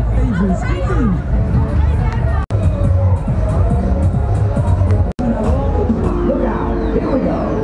Look out, here we go.